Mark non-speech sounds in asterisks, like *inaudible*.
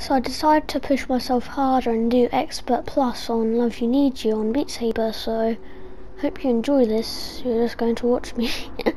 So I decided to push myself harder and do Expert Plus on Luv U Need U on Beat Saber, so hope you enjoy this. You're just going to watch me. *laughs*